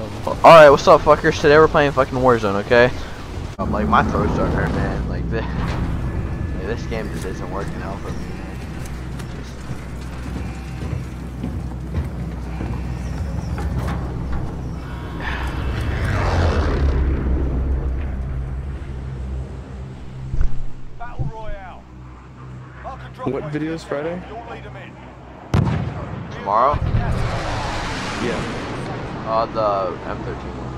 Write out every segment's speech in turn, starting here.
Alright, what's up, fuckers? Today we're playing fucking Warzone, okay? Um, like, my throat's starting hurt, man. Like, this, like, this game just isn't working out for me, man. Just- Battle Royale. Mark and drop What point video's for your Friday? team. You'll lead 'em in. Tomorrow? Yeah. Uh, the M13 one.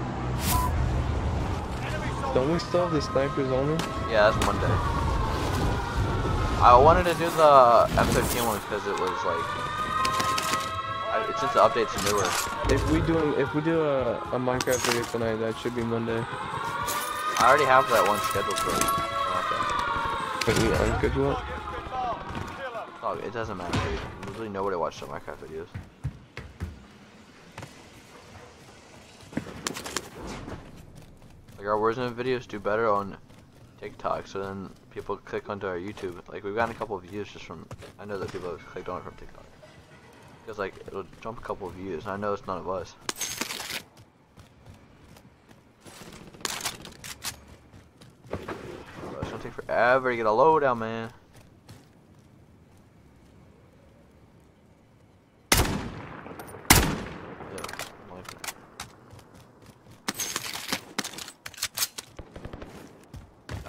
Enemy soldier Don't we still have the snipers only? Yeah, that's Monday. I wanted to do the M13 one because it was like, I, it's just the updates newer. If we do if we do a, a Minecraft video tonight, that should be Monday. I already have that one scheduled for. But we unschedule it. target's been marked. Kill 'em. Oh, it doesn't matter. Dude. Usually nobody watches the Minecraft videos. Like our Warzone videos do better on TikTok, so then people click onto our YouTube. Like we've gotten a couple of views just from. I know that people have clicked on it from TikTok. Because like it'll jump a couple of views. And I know it's none of us. It's gonna take forever to get a loadout, man. Yeah, I'm liking it.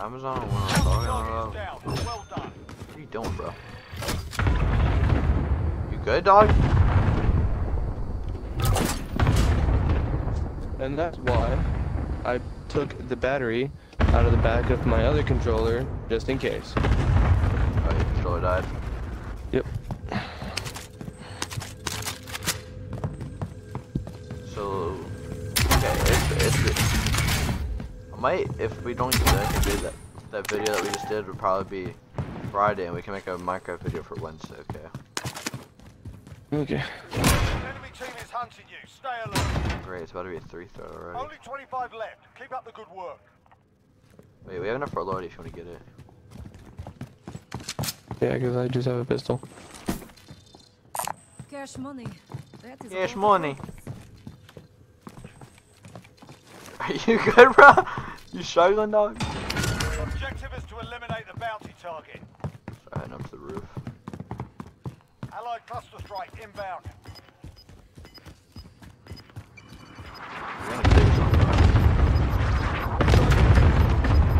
Amazon went on a dog on a row. Target's. Well. What are you doing, bro? You good, dog? And that's why I took the battery out of the back of my other controller just in case. Oh, your controller died. Yep. So, might, if we don't do that, I do that, that video that we just did would probably be Friday, and we can make a Minecraft video for Wednesday, okay? Okay. Enemy team is hunting you. Stay alert. Great, it's about to be a three threat already. Only 25 left. Keep up the good work. Wait, we have enough for a load if you want to get it. Yeah, because I just have a pistol. Cash money. That is Cash money. Are you good, bro? You struggling, dog? Objective is to eliminate the bounty target. Start heading up to the roof. Allied cluster strike inbound. We're gonna dig something.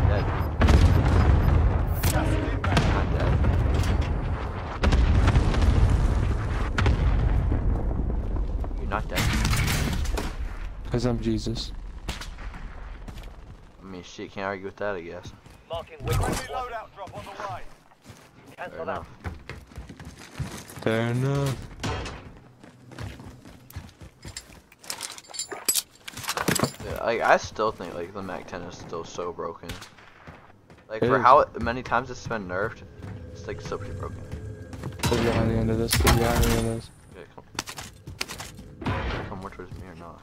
Dead. Gas is inbound. Not dead. You're not dead. Because I'm Jesus. I mean, shit, can't argue with that, I guess. Marking Friendly waypoint. loadout drop on the way. Fair Cancel that. enough. Fair enough. Yeah, like, I still think, like, the MAC-10 is still so broken. Like, It for is. how many times it's been nerfed, it's, like, still pretty broken. We'll behind the end of this. We'll behind the end of this. Yeah, come. Come more towards me or not.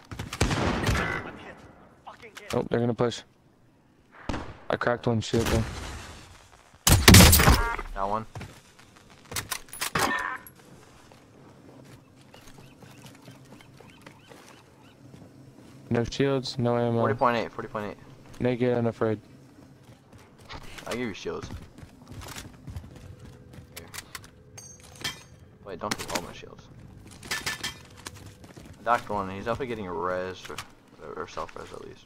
I'm hit. Fucking get Oh, they're gonna push. I cracked one shit though. That one. No shields, no ammo. 40.8, 40.8. Naked and afraid. I'll give you shields. Here. Wait, don't take all my shields. I docked one, he's definitely getting a res, or, or self-res at least.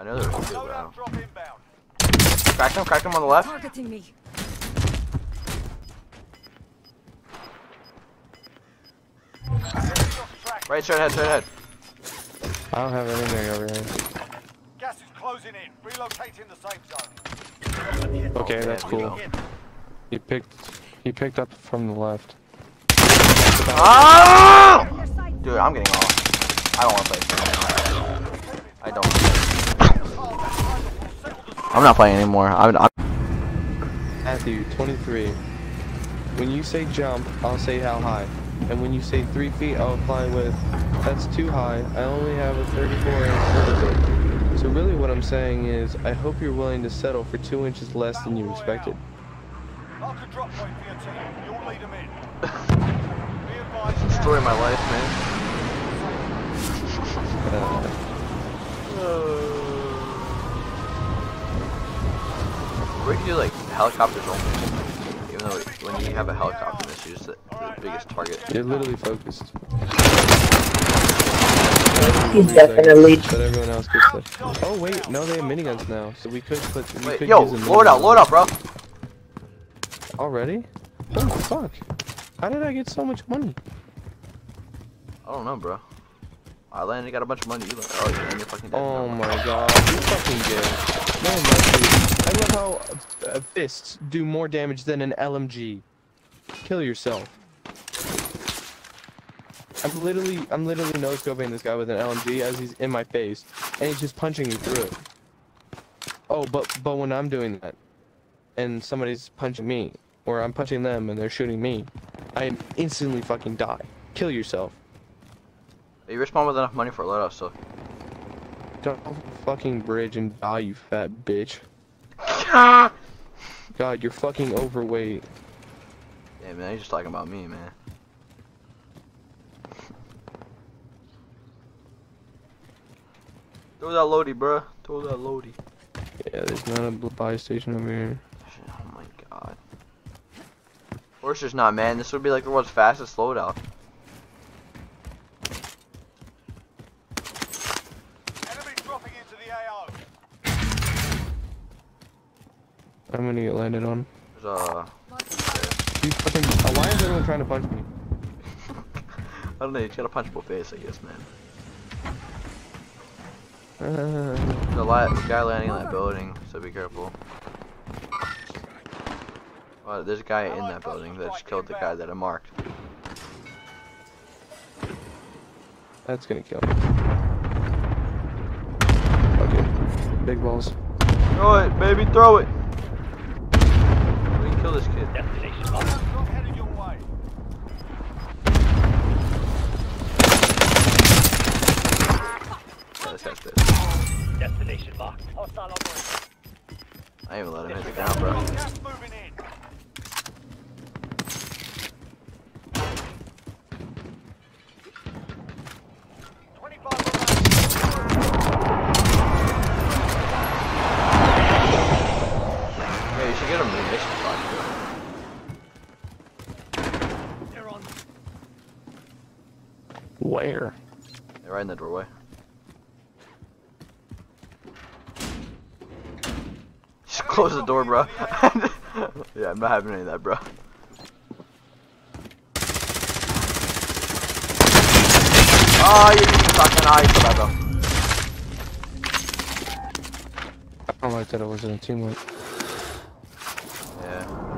I know there's two, but I loadout don't. drop inbound. Cracked him, cracked him on the left. Targeting me. Enemy lost track. Right, straight ahead, straight ahead. I don't have anything over here. Gas is closing in. Relocating the safe zone. Okay, Okay, that's cool. He picked he picked up from the left. Ah! Dude, I'm getting off. I don't want to play. I don't. I'm not playing anymore. I'm, I'm Matthew 23. When you say jump, I'll say how high. And when you say 3 feet, I'll reply with, that's too high. I only have a 34 inch vertical. So really what I'm saying is, I hope you're willing to settle for 2 inches less than you expected. Mark a drop point for your team. You'll lead them in. Be advised, story of my life, man. Uh, We can do like helicopters only. Even though when you have a helicopter, it's just the, the biggest target. you're literally focused. He's definitely. But everyone else gets the. Oh wait, no, they have miniguns now, so we could put. We Wait, could yo, use a load out, load out, bro. Already? Oh fuck! How did I get so much money? I don't know, bro. I landed, got a bunch of money. You like, oh, yeah, and you're fucking dead. Oh Never my god, you fucking gay. No mercy. I love how uh, fists do more damage than an LMG. Kill yourself. I'm literally, I'm literally no scoping this guy with an LMG as he's in my face, and he's just punching me through it. Oh, but but when I'm doing that, and somebody's punching me, or I'm punching them and they're shooting me, I instantly fucking die. Kill yourself. You respawn with enough money for a loadout, so. A fucking bridge and die, you fat bitch. God, you're fucking overweight. Yeah, man, he's just talking about me, man. Throw that loady, bruh. Throw that loady. Yeah, there's not a buy station over here. Oh my god. Of course there's not, man. This would be like the world's fastest loadout. Enemy dropping into the AO. I'm gonna get landed on. There's uh, You fucking. Uh, why is everyone trying to punch me? I don't know. You got a punchable face, I guess, man. Uh, There's a guy landing in that building, so be careful. Uh, there's a guy in that building that just killed the guy that I marked. that's gonna kill me. Okay. Big balls. Throw it, baby, throw it. We can kill this kid. Drop headed your way. Yeah, this guy's pissed. Destination marked. Hostile operator. I ain't even let him hit the ground, bro. Gas moving in. Twenty-five remaining. Yeah, you should get a munition box, bro. They're on. Where? Yeah, right in the doorway. Just close the door, bro. yeah, I'm not having any of that, bro. Ah, oh, you're just fucking eye for that, though. Oh, I don't like that it wasn't a teamwork. Yeah.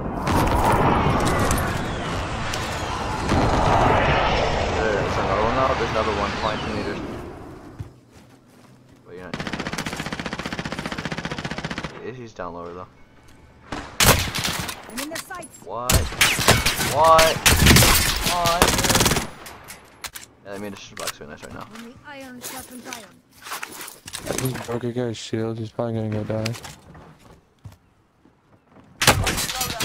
There's another one now. There's another one. 22 meters. But you're. Yeah, He's down lower though. I'm in their sights. What? What? What? Yeah, I mean, this box very nice right now. Only iron sharpens iron. I just broke a guy's shield. He's probably gonna go die.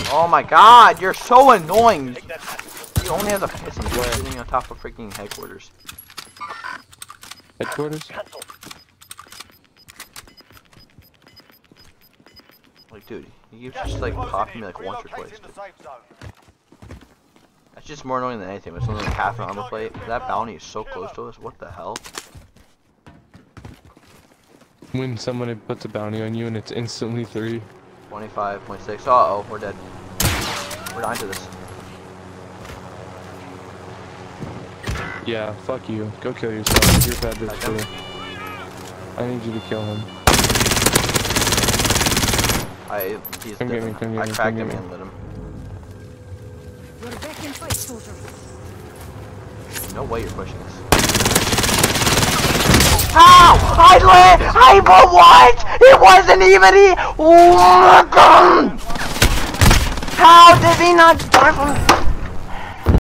Oh my god, you're so annoying. Take that. You only have the piss and you're sitting on top of freaking headquarters. Headquarters? Like, dude, you just like popping me like once or twice. Dude. That's just more annoying than anything. It's only like half an armor plate. That bounty is so close to us. What the hell? When somebody puts a bounty on you and it's instantly three. 25.6. Uh oh, we're dead. We're dying to this. Yeah, fuck you. Go kill yourself. You're a bad bitch Okay. too. I need you to kill him. I he's Come get me, dead. come get I cracked come him me. and lit him. You're back in fight, soldier. No way you're pushing us. How? I lit! I but what? It wasn't even he. What? How did he not die from?